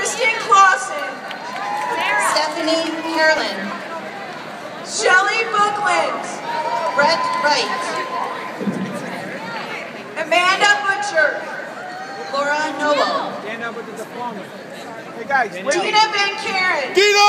Kristen Clausen. Stephanie Carolyn. Shelly Bookland. Brett Wright. Amanda Butcher. Laura Noble. Stand up with the diploma. Hey guys. Dena Van Quirin. Dena!